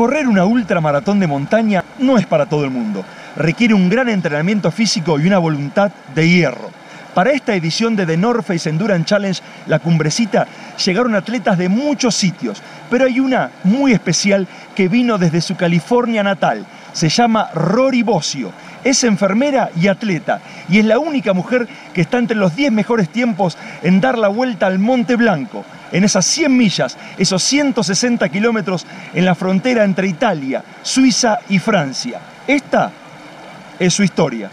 Correr una ultramaratón de montaña no es para todo el mundo. Requiere un gran entrenamiento físico y una voluntad de hierro. Para esta edición de The North Face Endurance Challenge, la cumbrecita, llegaron atletas de muchos sitios, pero hay una muy especial que vino desde su California natal. Se llama Rory Bossio. Es enfermera y atleta y es la única mujer que está entre los 10 mejores tiempos en dar la vuelta al Monte Blanco, en esas 100 millas, esos 160 kilómetros en la frontera entre Italia, Suiza y Francia. Esta es su historia.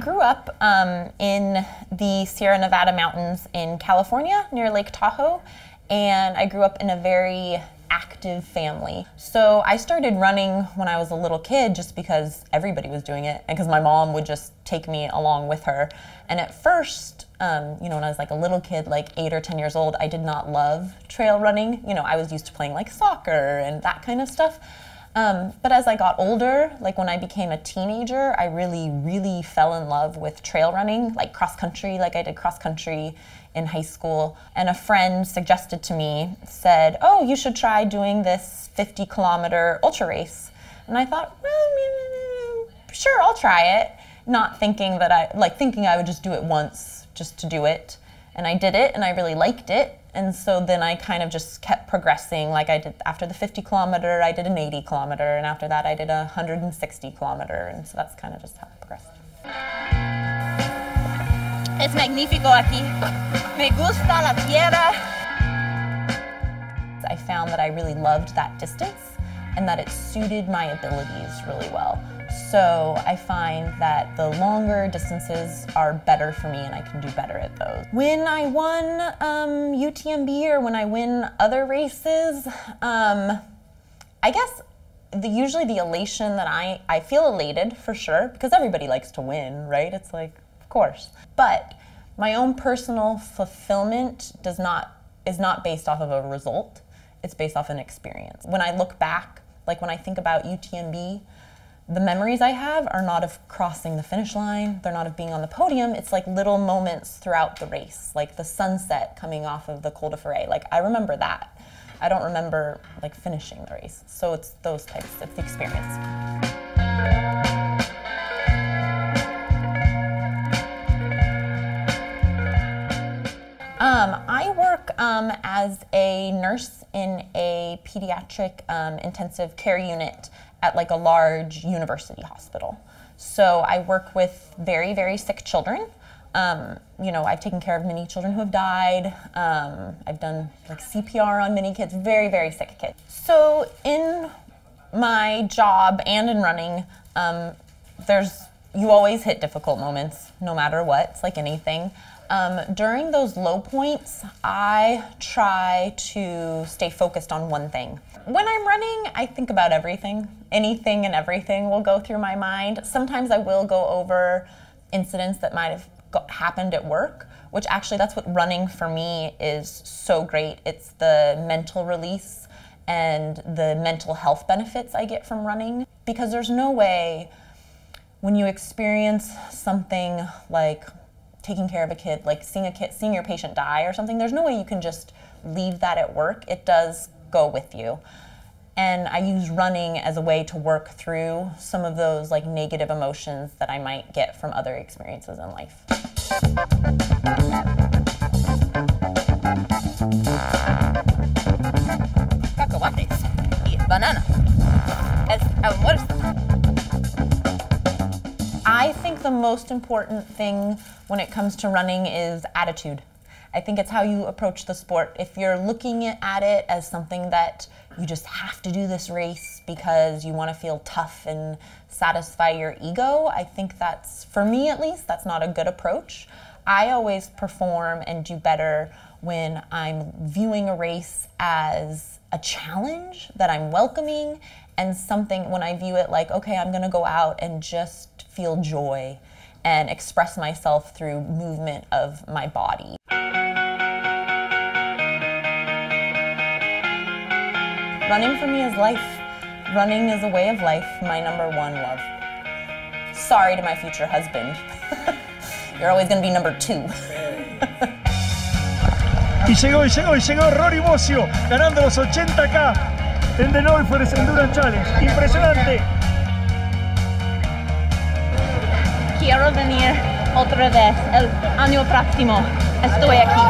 Grew up um, in the Sierra Nevada mountains in California near Lake Tahoe, and I grew up in a very active family. So I started running when I was a little kid just because everybody was doing it and because my mom would just take me along with her. And at first, um, you know, when I was like a little kid, like eight or 10 years old, I did not love trail running. You know, I was used to playing like soccer and that kind of stuff. Um, but as I got older, like when I became a teenager, I really, really fell in love with trail running, like cross country, like I did cross country in high school. And a friend suggested to me, said, Oh, you should try doing this 50 kilometer ultra race. And I thought, well, sure, I'll try it. Not thinking that I, like thinking I would just do it once just to do it. And I did it and I really liked it. And so then I kind of just kept progressing. Like I did after the 50 kilometer, I did an 80 kilometer, and after that, I did a 160 kilometer. And so that's kind of just how it progressed. Es magnífico aquí. Me gusta la tierra. I found that I really loved that distance and that it suited my abilities really well. So I find that the longer distances are better for me and I can do better at those. When I won um, UTMB or when I win other races, um, I guess the, usually the elation that I, I feel elated for sure because everybody likes to win, right? It's like, of course. But my own personal fulfillment does not is not based off of a result. It's based off an experience. When I look back, like when I think about UTMB, the memories I have are not of crossing the finish line, they're not of being on the podium. It's like little moments throughout the race, like the sunset coming off of the Col de Ferret. Like I remember that. I don't remember like finishing the race. So it's those types, it's the experience. Um, I work um, as a nurse in a pediatric um, intensive care unit at like a large university hospital. So I work with very, very sick children. Um, you know, I've taken care of many children who have died. Um, I've done like CPR on many kids, very, very sick kids. So in my job and in running, um, there's you always hit difficult moments, no matter what. It's like anything. Um, during those low points, I try to stay focused on one thing. When I'm running, I think about everything. Anything and everything will go through my mind. Sometimes I will go over incidents that might have got, happened at work, which actually that's what running for me is so great. It's the mental release and the mental health benefits I get from running because there's no way when you experience something like taking care of a kid, like seeing a kid, seeing your patient die or something, there's no way you can just leave that at work. It does go with you. And I use running as a way to work through some of those like negative emotions that I might get from other experiences in life. Cacahuates y banana. Es um, almuerzo. The most important thing when it comes to running is attitude. I think it's how you approach the sport. If you're looking at it as something that you just have to do this race because you want to feel tough and satisfy your ego, I think that's, for me at least, that's not a good approach. I always perform and do better when I'm viewing a race as a challenge that I'm welcoming and something when I view it like, okay, I'm gonna go out and just feel joy and express myself through movement of my body. Running for me is life. running is a way of life, my number one love. Sorry to my future husband. You're always going to be number two. Y llegó, y llegó, y llegó Rory Bosio ganando los 80K en The North Face Endurance Challenge. Impresionante. Quiero venir otra vez el año próximo. Estoy aquí.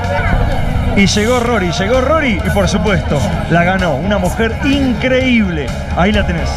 Y llegó Rory, llegó Rory y por supuesto la ganó. Una mujer increíble. Ahí la tenés.